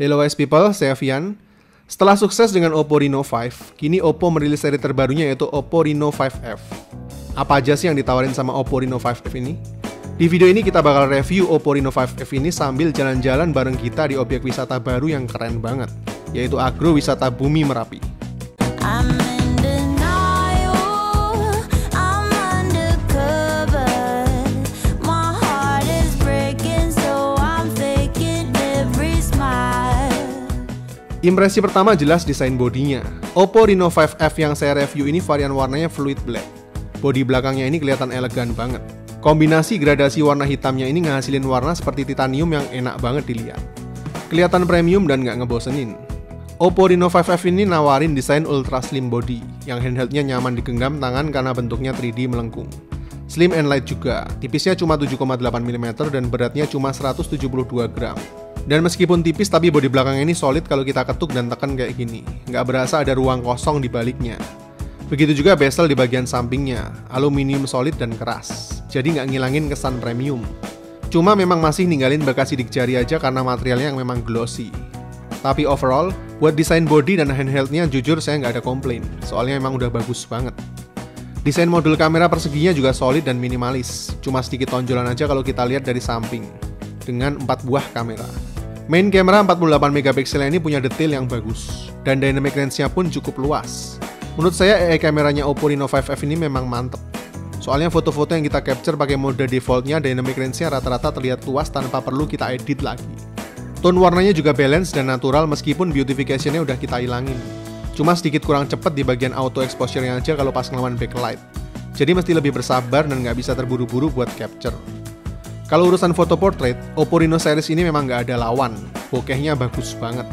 Hello guys people, saya Vian. Setelah sukses dengan Oppo Reno 5, kini Oppo merilis seri terbarunya yaitu Oppo Reno 5F. Apa aja sih yang ditawarin sama Oppo Reno 5F ini? Di video ini kita bakal review Oppo Reno 5F ini sambil jalan-jalan bareng kita di objek wisata baru yang keren banget, yaitu Agro Wisata Bumi Merapi. Impresi pertama jelas desain bodinya. Oppo Reno 5F yang saya review ini varian warnanya fluid black. Bodi belakangnya ini kelihatan elegan banget. Kombinasi gradasi warna hitamnya ini ngasilin warna seperti titanium yang enak banget dilihat. Kelihatan premium dan nggak ngebosenin. Oppo Reno 5F ini nawarin desain ultra slim body, yang handheldnya nyaman digenggam tangan karena bentuknya 3D melengkung. Slim and light juga, tipisnya cuma 7,8 mm dan beratnya cuma 172 gram. Dan meskipun tipis tapi bodi belakang ini solid kalau kita ketuk dan tekan kayak gini. Nggak berasa ada ruang kosong di baliknya. Begitu juga bezel di bagian sampingnya, aluminium solid dan keras. Jadi nggak ngilangin kesan premium. Cuma memang masih ninggalin bekas sidik jari aja karena materialnya yang memang glossy. Tapi overall, buat desain body dan handheldnya jujur saya nggak ada komplain, soalnya memang udah bagus banget. Desain modul kamera perseginya juga solid dan minimalis, cuma sedikit tonjolan aja kalau kita lihat dari samping, dengan 4 buah kamera. Main kamera 48 megapiksel ini punya detail yang bagus, dan dynamic range-nya pun cukup luas. Menurut saya AI kameranya Oppo Reno 5F ini memang mantep. Soalnya foto-foto yang kita capture pakai mode defaultnya dynamic range-nya rata-rata terlihat luas tanpa perlu kita edit lagi. Tone warnanya juga balance dan natural meskipun beautification-nya udah kita hilangin. Cuma sedikit kurang cepet di bagian auto exposure-nya aja kalau pas ngelawan backlight. Jadi mesti lebih bersabar dan nggak bisa terburu-buru buat capture. Kalau urusan foto portrait, Oppo Reno series ini memang nggak ada lawan. Bokehnya bagus banget.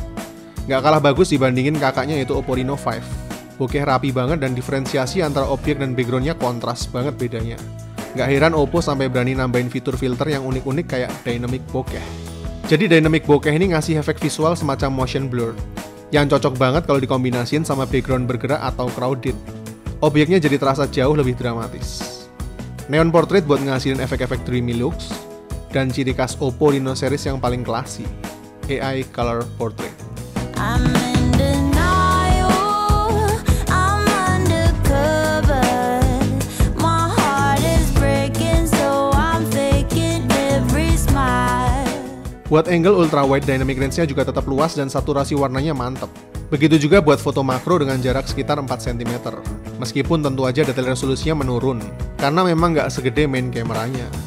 Nggak kalah bagus dibandingin kakaknya yaitu Oppo Reno 5. Bokeh rapi banget dan diferensiasi antara objek dan backgroundnya kontras banget bedanya. Nggak heran Oppo sampai berani nambahin fitur filter yang unik-unik kayak dynamic bokeh. Jadi dynamic bokeh ini ngasih efek visual semacam motion blur, yang cocok banget kalau dikombinasiin sama background bergerak atau crowded. Objeknya jadi terasa jauh lebih dramatis. Neon Portrait buat ngasilin efek-efek dreamy looks, dan ciri khas Oppo Reno series yang paling klasik, AI Color Portrait. Buat angle ultra wide dynamic range-nya juga tetap luas dan saturasi warnanya mantep. Begitu juga buat foto makro dengan jarak sekitar 4 cm. Meskipun tentu aja detail resolusinya menurun, karena memang nggak segede main kameranya.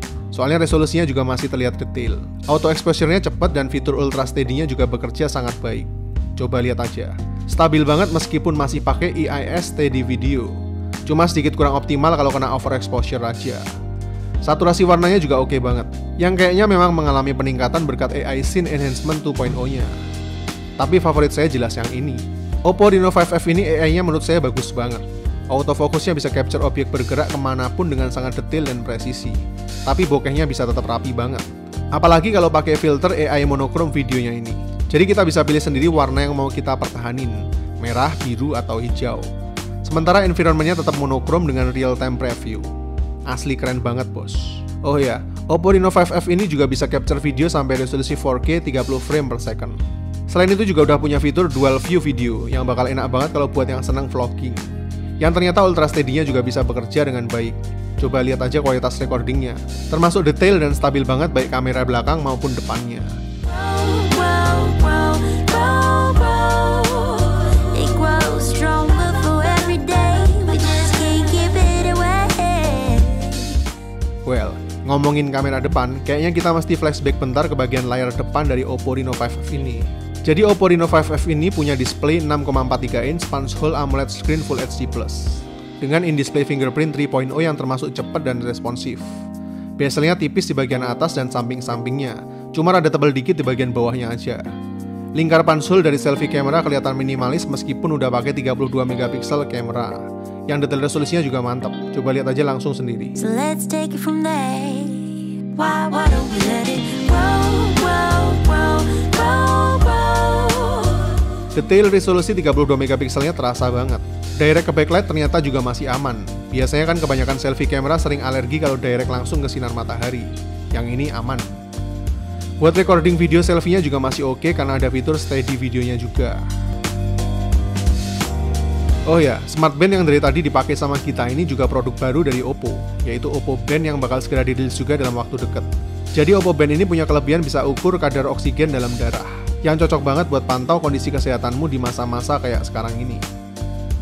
Soalnya resolusinya juga masih terlihat detail. Auto exposure-nya cepat dan fitur ultra steady-nya juga bekerja sangat baik. Coba lihat aja. Stabil banget meskipun masih pakai EIS steady video. Cuma sedikit kurang optimal kalau kena overexposure aja. Saturasi warnanya juga oke okay banget. Yang kayaknya memang mengalami peningkatan berkat AI Scene Enhancement 2.0-nya. Tapi favorit saya jelas yang ini. Oppo Reno 5F ini AI-nya menurut saya bagus banget Autofokusnya bisa capture objek bergerak ke mana pun dengan sangat detail dan presisi. Tapi bokehnya bisa tetap rapi banget. Apalagi kalau pakai filter AI monokrom videonya ini. Jadi kita bisa pilih sendiri warna yang mau kita pertahanin, merah, biru, atau hijau. Sementara environmentnya tetap monokrom dengan real-time preview. Asli keren banget bos. Oh ya, Oppo Reno 5F ini juga bisa capture video sampai resolusi 4K 30 frame per second. Selain itu juga udah punya fitur dual view video yang bakal enak banget kalau buat yang senang vlogging yang ternyata Ultra Steady-nya juga bisa bekerja dengan baik. Coba lihat aja kualitas recordingnya, termasuk detail dan stabil banget baik kamera belakang maupun depannya. Well, ngomongin kamera depan, kayaknya kita mesti flashback bentar ke bagian layar depan dari Oppo Reno 5 ini. Jadi Oppo Reno 5F ini punya display 6,43 inch punch hole AMOLED screen Full HD+, dengan in-display fingerprint 3.0 yang termasuk cepat dan responsif. Bezelnya tipis di bagian atas dan samping-sampingnya, cuma rada tebal dikit di bagian bawahnya aja. Lingkar pansul dari selfie kamera kelihatan minimalis meskipun udah pakai 32 megapiksel kamera. Yang detail resolusinya juga mantap. Coba lihat aja langsung sendiri. So let's take it from there. Why, why don't we let it Detail resolusi 32 megapikselnya terasa banget. Direct ke backlight ternyata juga masih aman. Biasanya kan kebanyakan selfie kamera sering alergi kalau direct langsung ke sinar matahari. Yang ini aman. Buat recording video selfie-nya juga masih oke okay karena ada fitur steady videonya juga. Oh ya, smart band yang dari tadi dipakai sama kita ini juga produk baru dari Oppo, yaitu Oppo Band yang bakal segera dirilis juga dalam waktu dekat. Jadi Oppo Band ini punya kelebihan bisa ukur kadar oksigen dalam darah, yang cocok banget buat pantau kondisi kesehatanmu di masa-masa kayak sekarang ini.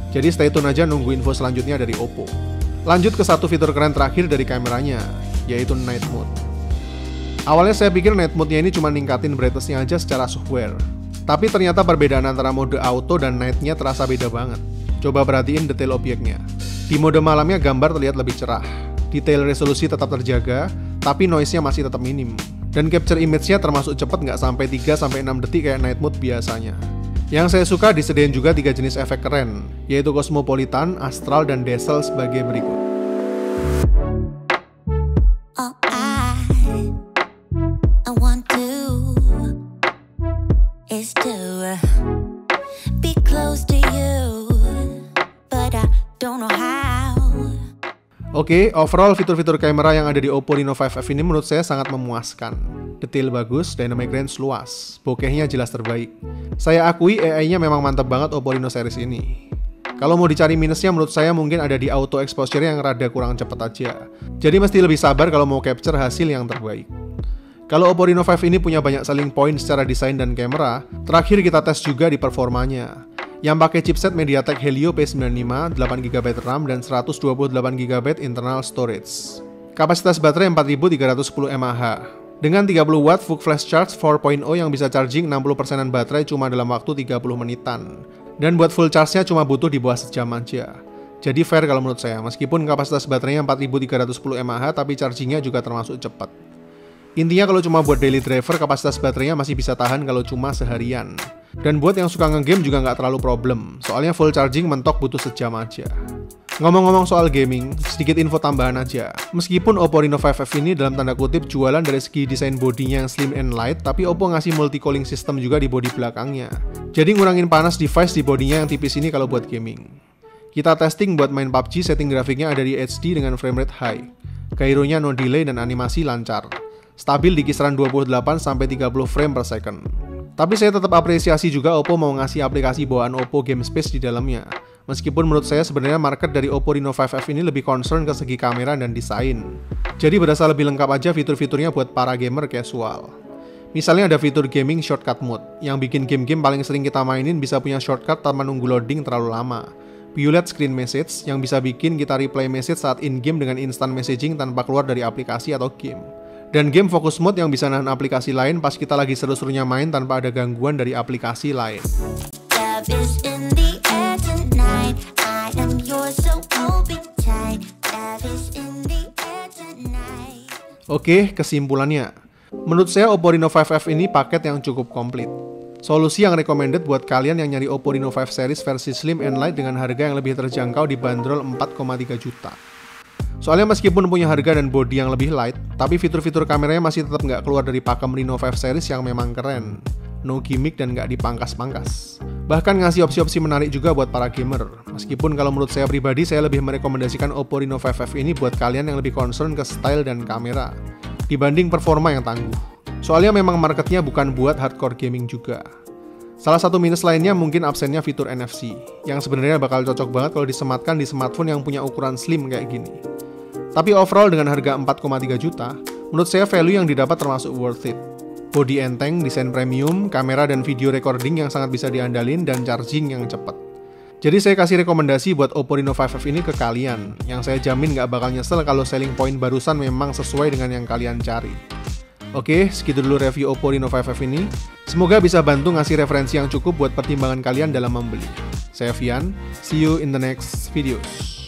Jadi stay tune aja nunggu info selanjutnya dari Oppo. Lanjut ke satu fitur keren terakhir dari kameranya, yaitu Night Mode. Awalnya saya pikir night mode-nya ini cuma ningkatin brightness-nya aja secara software. Tapi ternyata perbedaan antara mode auto dan night-nya terasa beda banget. Coba perhatiin detail objeknya. Di mode malamnya gambar terlihat lebih cerah. Detail resolusi tetap terjaga, tapi noise-nya masih tetap minim. Dan capture image-nya termasuk cepat nggak sampai 3-6 detik kayak night mode biasanya. Yang saya suka disediain juga tiga jenis efek keren, yaitu Cosmopolitan, Astral, dan Dazzle sebagai berikut. Oke, okay, overall fitur-fitur kamera yang ada di Oppo Reno 5F ini menurut saya sangat memuaskan. Detail bagus, dynamic range luas, bokehnya jelas terbaik. Saya akui AI-nya memang mantap banget Oppo Reno series ini. Kalau mau dicari minusnya menurut saya mungkin ada di auto exposure yang rada kurang cepat aja. Jadi mesti lebih sabar kalau mau capture hasil yang terbaik. Kalau Oppo Reno 5 ini punya banyak selling point secara desain dan kamera, terakhir kita tes juga di performanya yang pakai chipset MediaTek Helio P95, 8GB RAM, dan 128GB internal storage. Kapasitas baterai 4310 mAh. Dengan 30 watt Full Flash Charge 4.0 yang bisa charging 60%an baterai cuma dalam waktu 30 menitan. Dan buat full charge-nya cuma butuh di bawah sejam aja. Jadi fair kalau menurut saya, meskipun kapasitas baterainya 4310 mAh tapi chargingnya juga termasuk cepat. Intinya kalau cuma buat daily driver, kapasitas baterainya masih bisa tahan kalau cuma seharian. Dan buat yang suka ngegame juga nggak terlalu problem, soalnya full charging mentok butuh sejam aja. Ngomong-ngomong soal gaming, sedikit info tambahan aja. Meskipun Oppo Reno 5F ini dalam tanda kutip jualan dari segi desain bodinya yang slim and light, tapi Oppo ngasih multi cooling system juga di bodi belakangnya. Jadi ngurangin panas device di bodinya yang tipis ini kalau buat gaming. Kita testing buat main PUBG, setting grafiknya ada di HD dengan frame rate high. Kaironya no delay dan animasi lancar. Stabil di kisaran 28 sampai 30 frame per second. Tapi saya tetap apresiasi juga Oppo mau ngasih aplikasi bawaan Oppo Game Space di dalamnya. Meskipun menurut saya sebenarnya market dari Oppo Reno 5F ini lebih concern ke segi kamera dan desain. Jadi berasa lebih lengkap aja fitur-fiturnya buat para gamer casual. Misalnya ada fitur gaming shortcut mode, yang bikin game-game paling sering kita mainin bisa punya shortcut tanpa nunggu loading terlalu lama. Violet Screen Message yang bisa bikin kita replay message saat in-game dengan instant messaging tanpa keluar dari aplikasi atau game dan game fokus mode yang bisa nahan aplikasi lain pas kita lagi seru-serunya main tanpa ada gangguan dari aplikasi lain. Oke, kesimpulannya. Menurut saya Oppo Reno 5F ini paket yang cukup komplit. Solusi yang recommended buat kalian yang nyari Oppo Reno 5 series versi slim and light dengan harga yang lebih terjangkau di bandrol 4,3 juta. Soalnya meskipun punya harga dan body yang lebih light, tapi fitur-fitur kameranya masih tetap nggak keluar dari pakem Reno 5 series yang memang keren. No gimmick dan nggak dipangkas-pangkas. Bahkan ngasih opsi-opsi menarik juga buat para gamer. Meskipun kalau menurut saya pribadi, saya lebih merekomendasikan Oppo Reno 5F ini buat kalian yang lebih concern ke style dan kamera, dibanding performa yang tangguh. Soalnya memang marketnya bukan buat hardcore gaming juga. Salah satu minus lainnya mungkin absennya fitur NFC, yang sebenarnya bakal cocok banget kalau disematkan di smartphone yang punya ukuran slim kayak gini. Tapi overall dengan harga 4,3 juta, menurut saya value yang didapat termasuk worth it. Body enteng, desain premium, kamera dan video recording yang sangat bisa diandalin, dan charging yang cepat. Jadi saya kasih rekomendasi buat Oppo Reno 5F ini ke kalian, yang saya jamin nggak bakal nyesel kalau selling point barusan memang sesuai dengan yang kalian cari. Oke, segitu dulu review Oppo Reno 5F ini. Semoga bisa bantu ngasih referensi yang cukup buat pertimbangan kalian dalam membeli. Saya Vian, see you in the next videos.